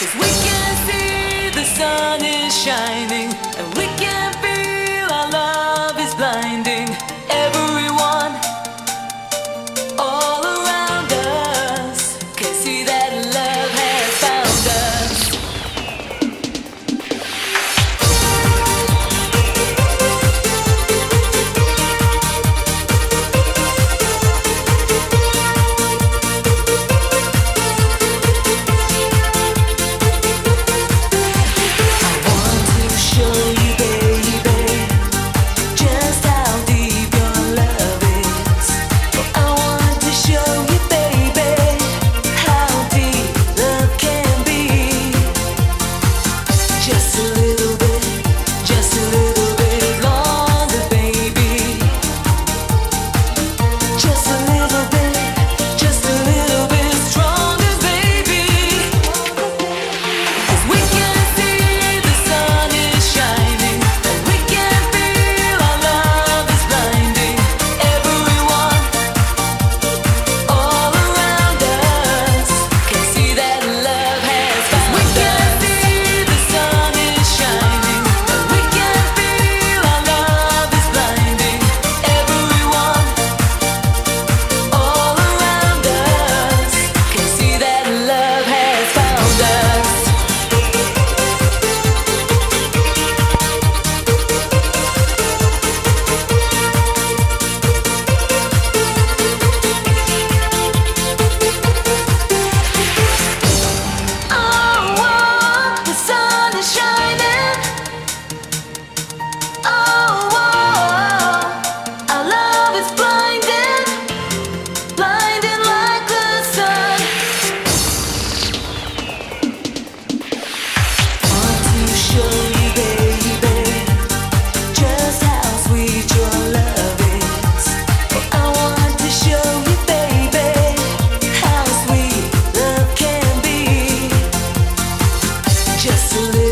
Cause we can see the sun is shining Only